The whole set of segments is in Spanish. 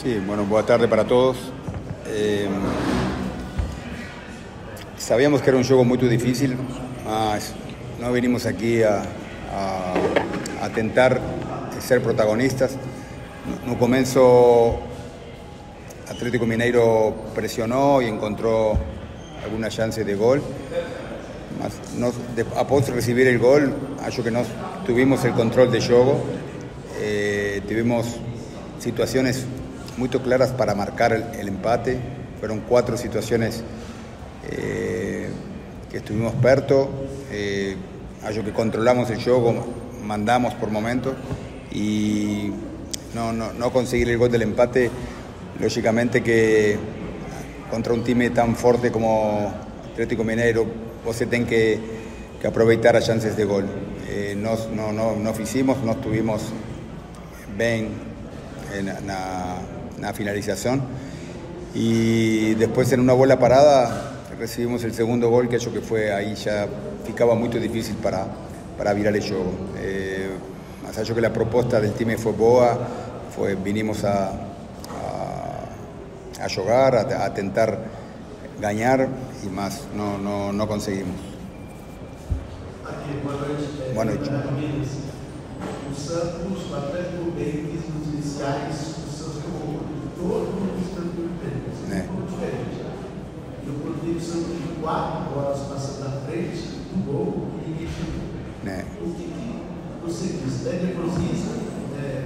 Sí, bueno, buenas tardes para todos. Eh, sabíamos que era un juego muy difícil, no venimos aquí a, a, tentar ser protagonistas. No comienzo Atlético Mineiro presionó y encontró alguna chance de gol. Nos, de, recibir el gol, que tuvimos el control de juego. Eh, tuvimos situaciones muy claras para marcar el, el empate. Fueron cuatro situaciones eh, que estuvimos perto. Eh, acho que controlamos el juego, mandamos por momentos y no, no, no conseguir el gol del empate, lógicamente que contra un time tan fuerte como Atlético Mineiro, você tem que, que aproveitar as chances de gol. Eh, nós não, não, não fizemos, nós estuvimos bem na, na, na finalização e depois em uma bola parada recibimos el segundo gol que acho que fue ahí ya ficaba muy difícil para, para virar el juego. Eh, más allá que la propuesta del time fue boa, fue, vinimos a, a, a jugar, a, tentar ganar y más, no, no, no conseguimos. Boa todo mundo está tudo diferente. É. Tudo diferente. Eu coloquei o Santos de quatro bolas passando na frente do gol e ninguém chegou. É. O que, que você diz? É nervosismo? É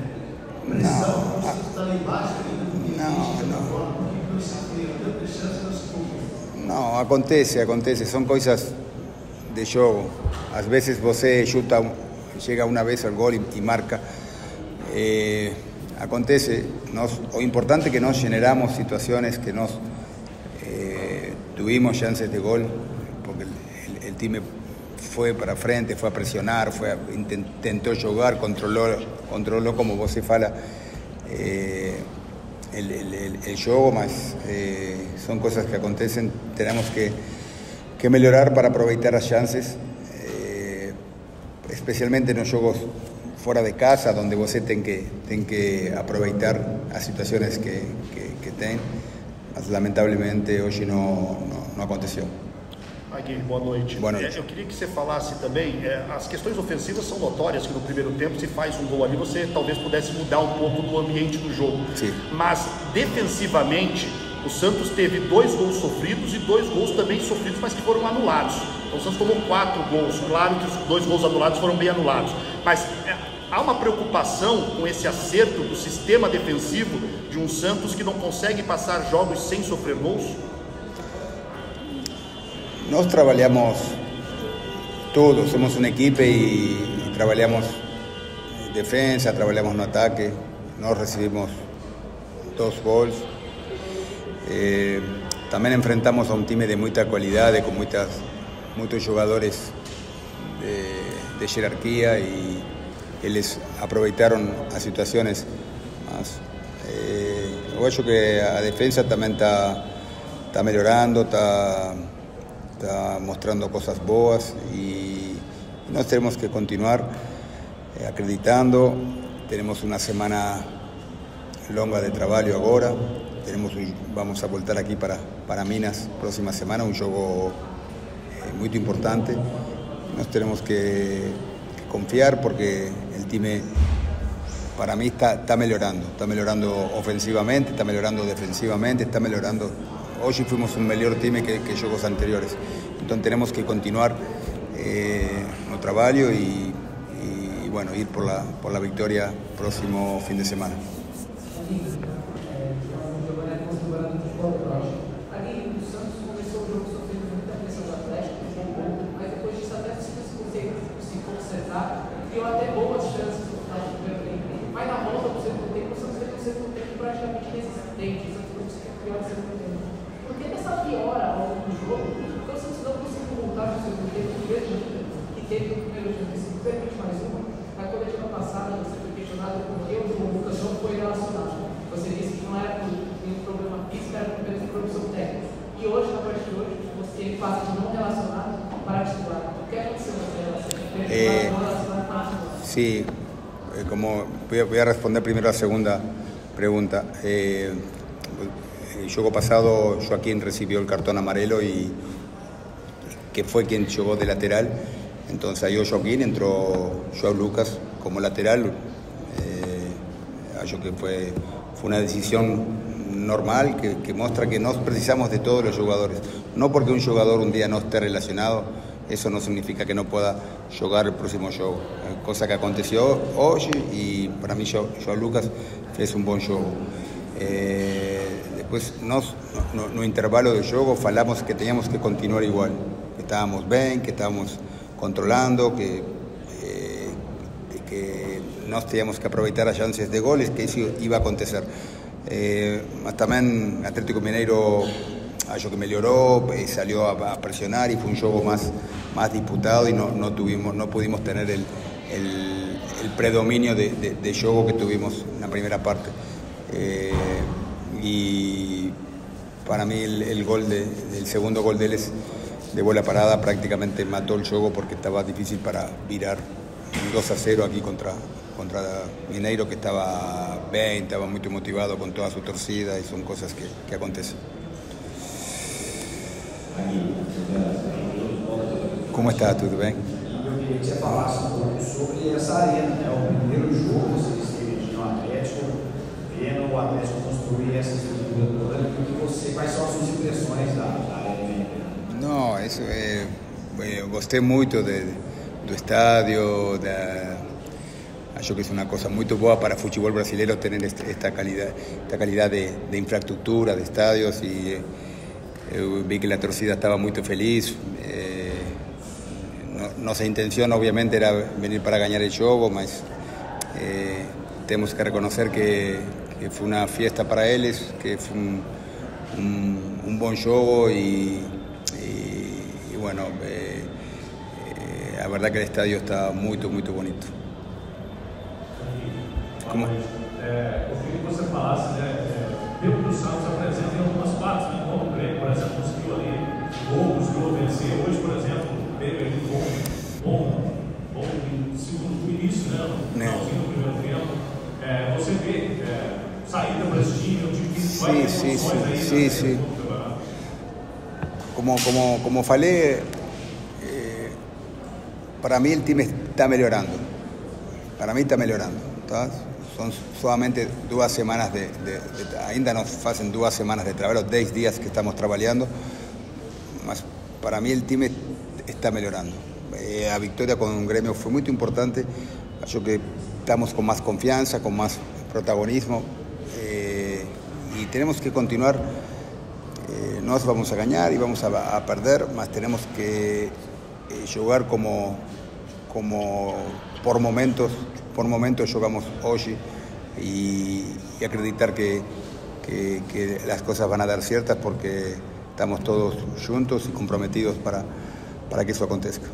pressão? Não. Santos está lá embaixo ainda com ninguém Não, chega não. bola. Por que você tem tanta chance não acontece, acontece, son cosas de juego. A veces você chuta, llega una vez al gol y, y marca. Eh, acontece, o importante que nos generamos situaciones que nos eh, tuvimos chances de gol, porque el, time fue para frente, fue a presionar, fue intentó jugar, controló, controló como vos se fala. eh, el, el juego, más eh, son cosas que acontecen, tenemos que, que mejorar para aprovechar las chances, eh, especialmente en los juegos fuera de casa, donde vos ten que, ten que aprovechar las situaciones que, que, que ten, mas no, no, no aconteció. Agui, boa noite. Boa noite. É, eu queria que você falasse também, é, as questões ofensivas são notórias que no primeiro tempo, se faz um gol ali, você talvez pudesse mudar um pouco do ambiente do jogo. Sim. Mas, defensivamente, o Santos teve dois gols sofridos e dois gols também sofridos, mas que foram anulados. Então o Santos tomou quatro gols. Claro que os dois gols anulados foram bem anulados. Mas é, há uma preocupação com esse acerto do sistema defensivo de um Santos que não consegue passar jogos sem sofrer gols? Nos trabajamos todos, somos un equipo y, y trabajamos defensa, trabajamos no ataque, nos recibimos dos gols. Eh, también enfrentamos a un time de mucha calidad, con muchas, muchos jugadores de, de jerarquía y ellos aprovecharon las situaciones más. Eh, yo creo que la defensa también está, está mejorando, está, mostrando cosas boas y nós tenemos que continuar eh, acreditando. Tenemos una semana longa de trabajo ahora. Tenemos vamos a voltar aquí para, para Minas próxima semana, un juego eh, muy importante. Nos tenemos que, confiar porque para mí está, está mejorando, está mejorando ofensivamente, está mejorando defensivamente, está mejorando. Hoy fuimos un mejor time que, que juegos anteriores. Entonces tenemos que continuar eh, nuestro trabajo y, y, bueno, ir por la, por la victoria próximo fin de semana. O conseguiu criar o segundo tempo. Por que dessa piora ao longo do jogo? Porque o Santos não conseguiu voltar no segundo tempo, do mesmo que teve no primeiro jogo, simplesmente mais uma. Na coletiva passada, você foi questionado por que o Lucas não foi relacionado. Você disse que não era por nenhum problema físico, era por menos problema técnico. E hoje, na partida de hoje, você passa de não relacionado para titular. O que aconteceu nessa relação? Titular. Sí, eh, como voy a, voy a responder primero la segunda, pregunta. Eh, el juego pasado Joaquín recibió el cartón amarelo y que fue quien jugó de lateral. Entonces ahí Joaquín, entró Joao Lucas como lateral. Eh, que fue, fue una decisión normal que, que muestra que no precisamos de todos los jugadores. No porque un jugador un día no esté relacionado, eso no significa que no pueda jugar el próximo show. Cosa que aconteció hoy y para mí Joao Lucas es un buen show. Eh, después, nos, no, no, intervalo de juego, falamos que teníamos que continuar igual, que estábamos bien, que estábamos controlando, que, eh, que nós teníamos que aproveitar as chances de goles, que isso iba a acontecer. Eh, también Atlético Mineiro acho que mejoró, eh, salió a, presionar y fue un juego más, más disputado y no, no, tuvimos, no pudimos tener el, el, predominio de, de, juego que tuvimos en la primera parte. Eh, y para mí el, gol de, segundo gol de él es de bola parada prácticamente mató el juego porque estaba difícil para virar 2 a 0 aquí contra, contra Mineiro que estaba bien, estaba muy motivado con toda su torcida y son cosas que, que acontecen. Como está? Tudo bem? Eu queria que você falasse um pouco sobre essa arena, né? O primeiro jogo vocês esteve no Atlético, vendo o Atlético construir essa estrutura toda, e você, quais são as suas impressões da, da arena? Não, isso é, eu gostei muito de, do estádio, da, acho que es una cosa muy boa para el fútbol brasileño tener esta calidad, esta calidad de, de infraestructura, de estadios y eu vi que la torcida estaba muy feliz. Eh, no, intención obviamente era venir para ganar el juego, mas eh, tenemos que reconocer que, fue una fiesta para ellos, que fue un, buen juego y, bueno, eh, la verdad que el estadio está muy, muy bonito. Como... Que você falasse, né, Santos vencer. Hoje, por exemplo, teve ali um bom, bom, bom segundo início, né, no finalzinho do primeiro tempo. É, você vê é, saída para esse time, um time que vai ter sí, aí sí, sí. Como, como, como falei, eh, para mí el team está mejorando. Para mí está mejorando. ¿tá? Son solamente dos semanas de, de, de, ainda nos hacen dos semanas de trabajo, 10 días que estamos trabajando, mas para mí el team está mejorando. Eh, la victoria con un gremio fue muy importante, yo que estamos con más confianza, con más protagonismo eh, y tenemos que continuar, eh, nos vamos a ganar y vamos a, a perder, mas tenemos que jugar como, como por momentos por momentos jugamos hoy y, acreditar que, que, las cosas van a dar ciertas porque estamos todos juntos y comprometidos para, para que eso acontezca.